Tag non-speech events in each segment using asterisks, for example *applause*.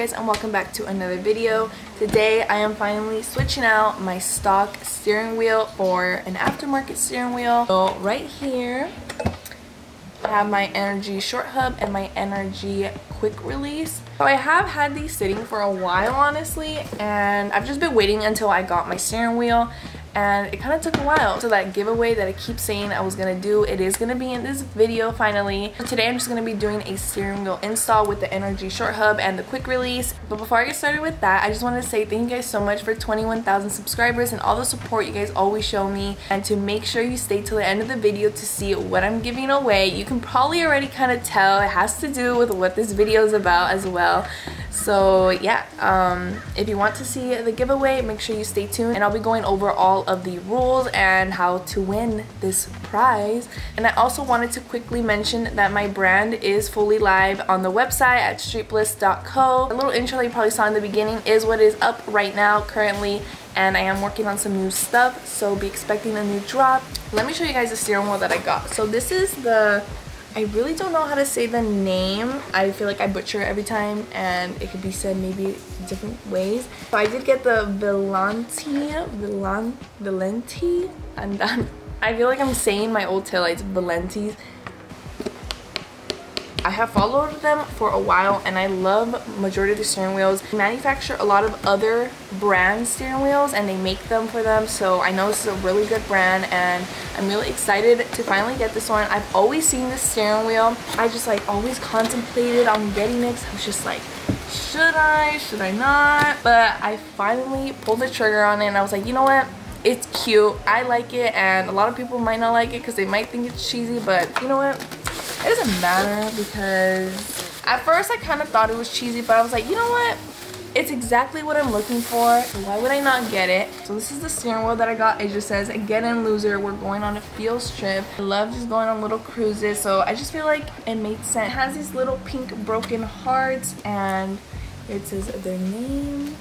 guys and welcome back to another video. Today I am finally switching out my stock steering wheel for an aftermarket steering wheel. So right here I have my NRG short hub and my NRG quick release. So I have had these sitting for a while honestly and I've just been waiting until I got my steering wheel and it kind of took a while. So that giveaway that I keep saying I was gonna do it is gonna be in this video finally. So today I'm just gonna be doing a steering wheel install with the NRG short hub and the quick release. But before I get started with that I just wanted to say thank you guys so much for 21,000 subscribers and all the support you guys always show me. And to make sure you stay till the end of the video to see what I'm giving away you can probably already kind of tell it has to do with what this video is about as well so yeah um, if you want to see the giveaway make sure you stay tuned. And I'll be going over all of the rules and how to win this prize. And I also wanted to quickly mention that my brand is fully live on the website at streetbliss.co a little intro that you probably saw in the beginning is what is up right now currently and I am working on some new stuff so be expecting a new drop. Let me show you guys the serum wheel that I got. So this is the I really don't know how to say the name. I feel like I butcher it every time and it could be said maybe different ways. So I did get the Villanti, Villan, Valenti, and *laughs* I feel like I'm saying my old tail taillights, Valentis. I have followed them for a while and I love majority of the steering wheels. They manufacture a lot of other brand steering wheels and they make them for them so I know this is a really good brand and I'm really excited to finally get this one. I've always seen this steering wheel. I just like always contemplated on getting it I was just like should I, should I not? But I finally pulled the trigger on it and I was like you know what it's cute i like it and a lot of people might not like it because they might think it's cheesy but you know what it doesn't matter because at first I kind of thought it was cheesy, but I was like, you know what? It's exactly what I'm looking for. Why would I not get it? So this is the steering wheel that I got. It just says, get in loser. We're going on a field trip. I love just going on little cruises. So I just feel like it made sense. It has these little pink broken hearts and it says their name.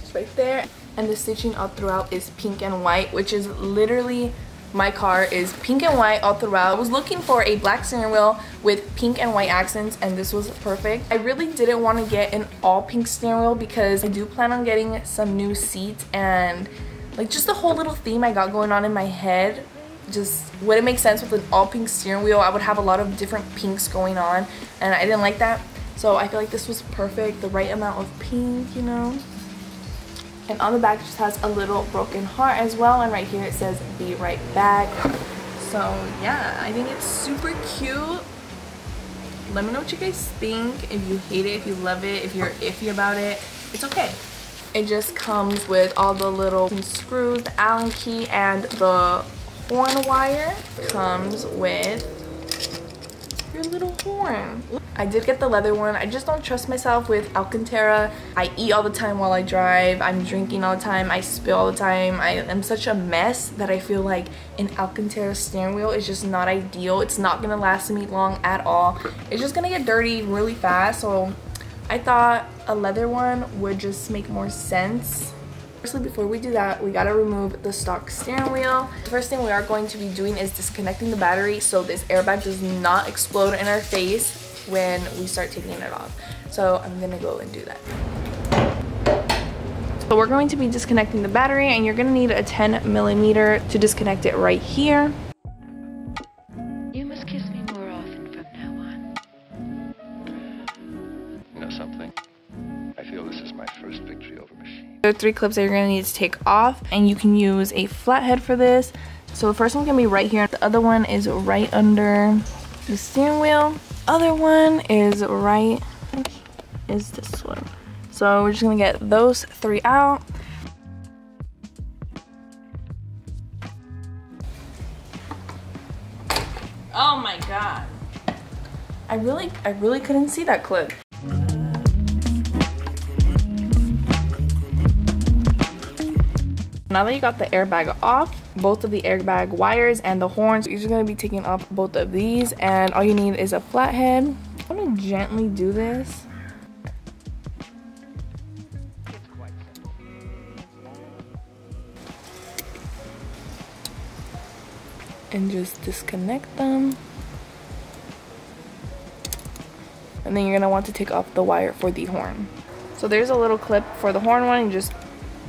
Just right there. And the stitching all throughout is pink and white, which is literally my car is pink and white all throughout. I was looking for a black steering wheel with pink and white accents and this was perfect. I really didn't want to get an all pink steering wheel because I do plan on getting some new seats and like just the whole little theme I got going on in my head just wouldn't make sense with an all pink steering wheel. I would have a lot of different pinks going on and I didn't like that. So I feel like this was perfect, the right amount of pink, you know and on the back it just has a little broken heart as well. And right here it says be right back. So yeah i think it's super cute. Let me know what you guys think if you hate it if you love it if you're iffy about it. It's okay. It just comes with all the little screws the allen key and the horn wire. Comes with your little horn I did get the leather one. I just don't trust myself with Alcantara. I eat all the time while I drive. I'm drinking all the time. I spill all the time. I am such a mess that I feel like an Alcantara steering wheel is just not ideal. It's not going to last me long at all. It's just going to get dirty really fast. So I thought a leather one would just make more sense Firstly, before we do that, we gotta remove the stock steering wheel. The first thing we are going to be doing is disconnecting the battery so this airbag does not explode in our face when we start taking it off. So I'm gonna go and do that. So we're going to be disconnecting the battery and you're gonna need a 10 millimeter to disconnect it right here. First victory over machine. There are three clips that you're gonna need to take off and you can use a flathead for this. So the first one's gonna be right here. The other one is right under the steering wheel other one is right is this one so we're just gonna get those three out oh my god I really I really couldn't see that clip Now that you got the airbag off, both of the airbag wires and the horns, you're just to be taking off both of these and all you need is a flathead. I'm to gently do this. And just disconnect them. and then you're gonna want to take off the wire for the horn. So there's a little clip for the horn one, you just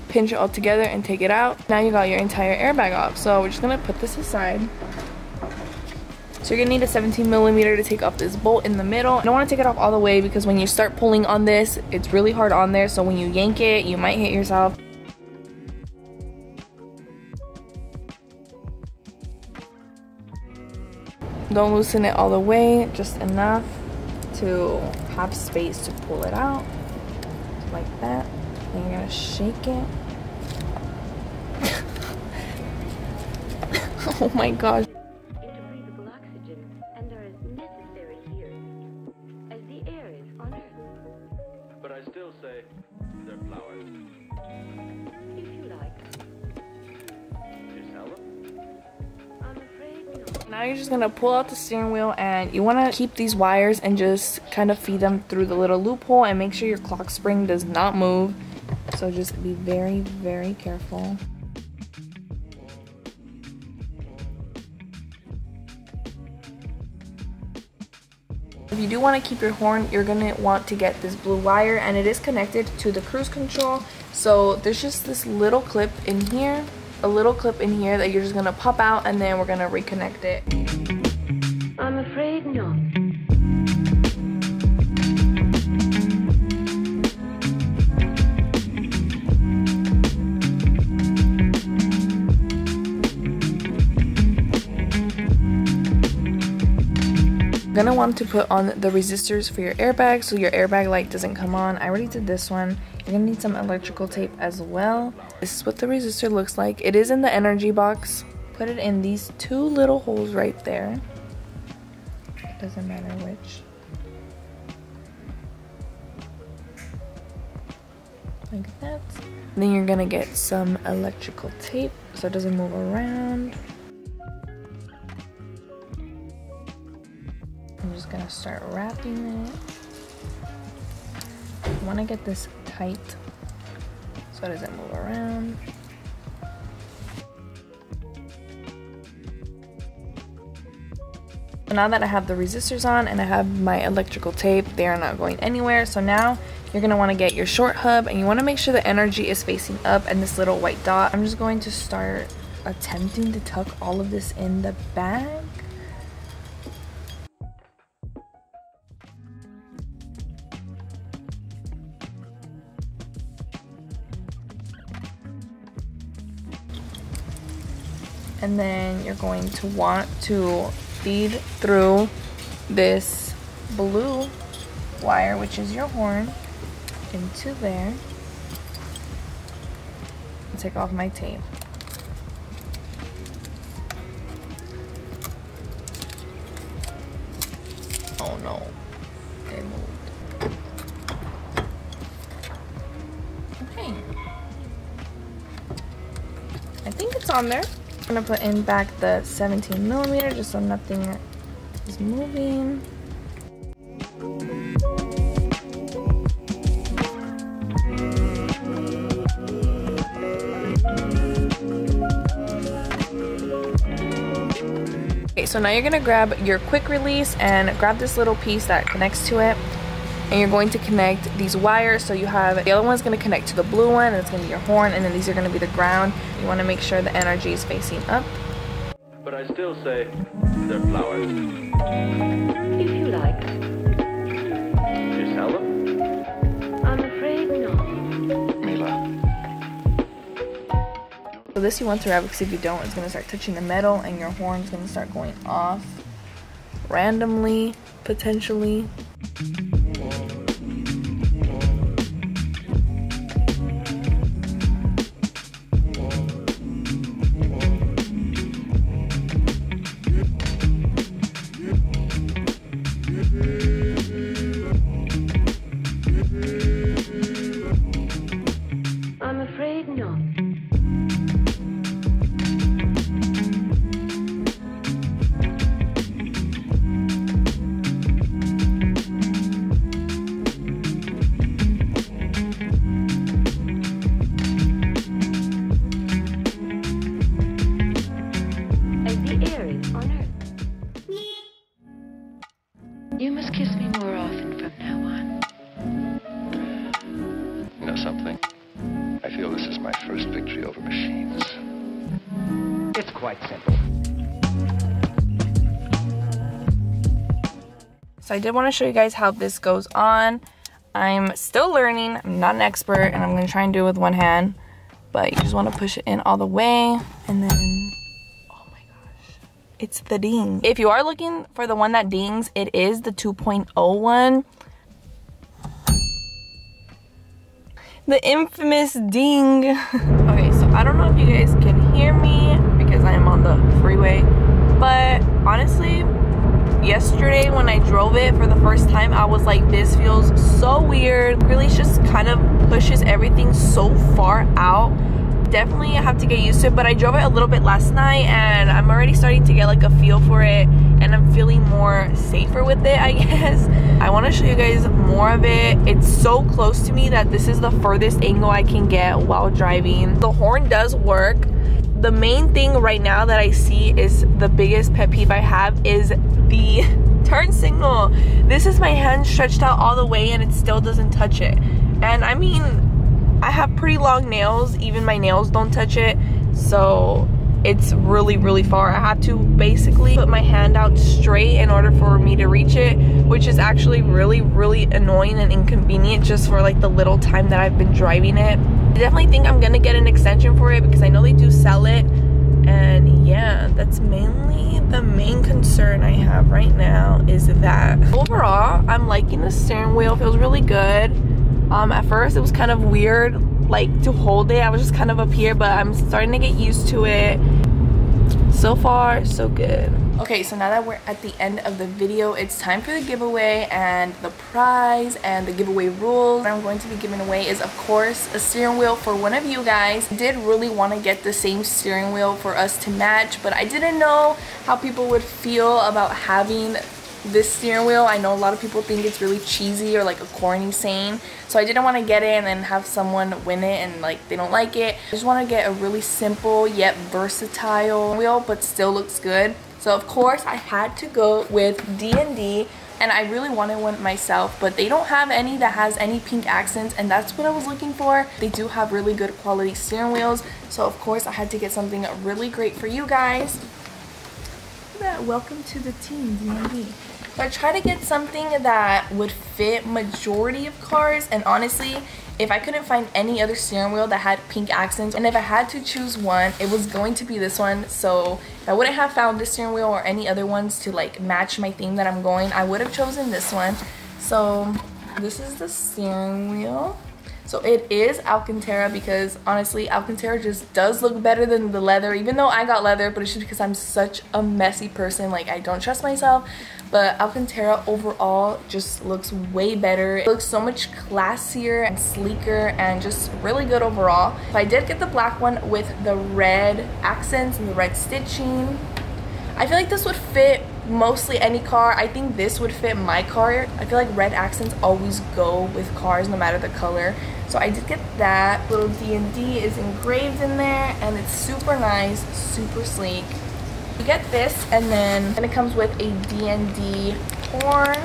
pinch it all together and take it out. Now you got your entire airbag off. So we're just gonna put this aside. So you're gonna need a 17 millimeter to take off this bolt in the middle. You don't wanna take it off all the way because when you start pulling on this, it's really hard on there. So when you yank it, you might hit yourself. Don't loosen it all the way, just enough to have space to pull it out like that. And you're gonna shake it. *laughs* oh my gosh. into breathable oxygen and are as necessary here as the air is on Earth. But I still say they're flowers. If you like. You sell them? I'm afraid not. Now you're just gonna pull out the steering wheel and you wanna keep these wires and just kind of feed them through the little loophole and make sure your clock spring does not move. So just be very, very careful. If you do want to keep your horn, you're going to want to get this blue wire and it is connected to the cruise control. So there's just this little clip in here, a little clip in here that you're just going to pop out and then we're going to reconnect it. Gonna want to put on the resistors for your airbag so your airbag light doesn't come on. I already did this one. You're gonna need some electrical tape as well. This is what the resistor looks like. It is in the NRG box. Put it in these two little holes right there. Doesn't matter which. Like that. Then you're gonna get some electrical tape so it doesn't move around. Just gonna start wrapping it. I wanna get this tight so it doesn't move around. So now that I have the resistors on and I have my electrical tape, they are not going anywhere. So now you're gonna wanna get your short hub and you wanna make sure the NRG is facing up and this little white dot. I'm just going to start attempting to tuck all of this in the bag. And then you're going to want to feed through this blue wire which is your horn into there. And take off my tape. Oh no. It moved. Okay. I think it's on there I'm gonna put in back the 17 millimeter just so nothing is moving. Okay, so now you're gonna grab your quick release and grab this little piece that connects to it and you're going to connect these wires so you have the other one's going to connect to the blue one and it's going to be your horn and then these are going to be the ground you want to make sure the NRG is facing up But I still say they're flowers. If you like. You sell them? I'm afraid not. Mila. so this you want to wrap because if you don't it's going to start touching the metal and your horn's going to start going off randomly potentially is my first victory over machines. It's quite simple. So I did want to show you guys how this goes on. I'm still learning. I'm not an expert and I'm going to try and do it with one hand. But you just want to push it in all the way and then oh my gosh. It's the ding. If you are looking for the one that dings, it is the 2.0 one. The infamous ding. *laughs* okay, so I don't know if you guys can hear me because I am on the freeway. But honestly, yesterday when I drove it for the first time, I was like, this feels so weird. Really just kind of pushes everything so far out. Definitely have to get used to it, but I drove it a little bit last night and I'm already starting to get like a feel for it and I'm feeling more safer with it, I *laughs* guess. I want to show you guys more of it. It's so close to me that this is the furthest angle I can get while driving. The horn does work the main thing right now that I see is the biggest pet peeve I have is the *laughs* turn signal. This is my hand stretched out all the way and it still doesn't touch it. And I mean, I have pretty long nails. Even my nails don't touch it. So it's really, really far. I have to basically put my hand out straight in order for me to reach it, which is actually really, really annoying and inconvenient just for like the little time that I've been driving it. I definitely think I'm gonna get an extension for it because I know they do sell it. And yeah, that's mainly the main concern I have right now is that. Overall, I'm liking the steering wheel, feels really good. Um, at first it was kind of weird like to hold it. I was just kind of up here, but I'm starting to get used to it. So far, so good. Okay, so now that we're at the end of the video, it's time for the giveaway and the prize and the giveaway rules. What I'm going to be giving away is, of course, a steering wheel for one of you guys. I did really want to get the same steering wheel for us to match, but I didn't know how people would feel about having this steering wheel. I know a lot of people think it's really cheesy or like a corny saying. So I didn't want to get it and then have someone win it and like they don't like it. I just want to get a really simple yet versatile wheel but still looks good. So of course I had to go with D&D and I really wanted one myself but they don't have any that has any pink accents and that's what I was looking for. They do have really good quality steering wheels so of course I had to get something really great for you guys. Welcome to the team, D&D. I try to get something that would fit majority of cars and honestly if I couldn't find any other steering wheel that had pink accents and if I had to choose one it was going to be this one. So if I wouldn't have found this steering wheel or any other ones to like match my theme that I'm going. I would have chosen this one. So this is the steering wheel so it is Alcantara because honestly, Alcantara just does look better than the leather, even though I got leather, but it's just because I'm such a messy person. Like I don't trust myself. But Alcantara overall just looks way better. It looks so much classier and sleeker and just really good overall. So I did get the black one with the red accents and the red stitching. I feel like this would fit mostly any car. I think this would fit my car. I feel like red accents always go with cars no matter the color. So I did get that. Little D&D is engraved in there and it's super nice, super sleek. You get this and then and it comes with a D&D horn.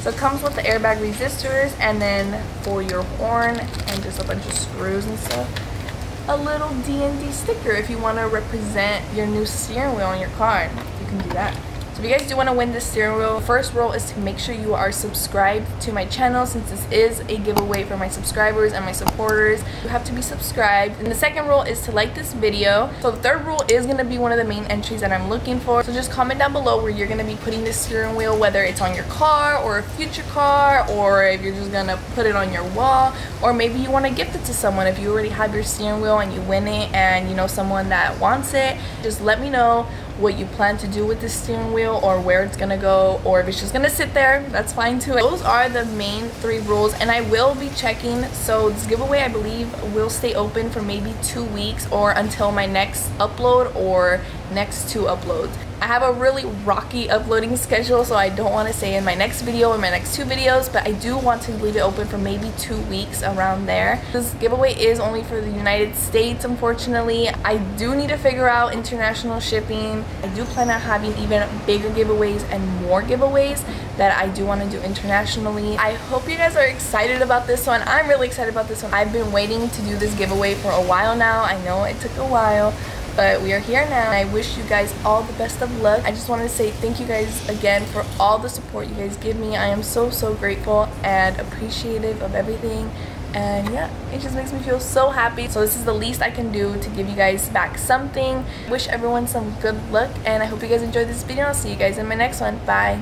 So it comes with the airbag resistors and then for your horn and just a bunch of screws and stuff. A little D&D sticker if you want to represent your new steering wheel on your car. You can do that. So if you guys do want to win this steering wheel, first rule is to make sure you are subscribed to my channel since this is a giveaway for my subscribers and my supporters. You have to be subscribed. And the second rule is to like this video. So the third rule is going to be one of the main entries that I'm looking for. So just comment down below where you're going to be putting this steering wheel, whether it's on your car or a future car or if you're just going to put it on your wall or maybe you want to gift it to someone if you already have your steering wheel and you win it and you know someone that wants it. Just let me know what you plan to do with the steering wheel or where it's gonna go or if it's just gonna sit there that's fine too. Those are the main three rules and I will be checking so this giveaway I believe will stay open for maybe two weeks or until my next upload or next two uploads I have a really rocky uploading schedule so I don't want to say in my next video or my next two videos but I do want to leave it open for maybe two weeks around there. This giveaway is only for the United States unfortunately. I do need to figure out international shipping. I do plan on having even bigger giveaways and more giveaways that I do want to do internationally. I hope you guys are excited about this one. I'm really excited about this one. I've been waiting to do this giveaway for a while now. I know it took a while but we are here now. I wish you guys all the best of luck. I just wanted to say thank you guys again for all the support you guys give me. I am so, so grateful and appreciative of everything. And yeah, it just makes me feel so happy. So this is the least I can do to give you guys back something. Wish everyone some good luck and I hope you guys enjoyed this video. I'll see you guys in my next one. Bye.